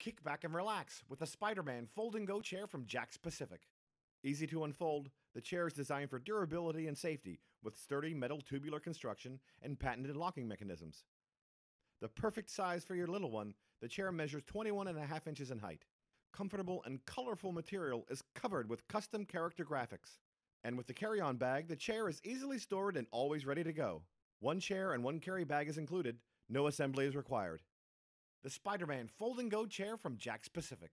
Kick back and relax with the Spider Man Fold and Go chair from Jakks Pacific. Easy to unfold, the chair is designed for durability and safety with sturdy metal tubular construction and patented locking mechanisms. The perfect size for your little one, the chair measures 21 and a half inches in height. Comfortable and colorful material is covered with custom character graphics. And with the carry on bag, the chair is easily stored and always ready to go. One chair and one carry bag is included, no assembly is required. The Spider Man Fold and Go chair from Jakks Pacific.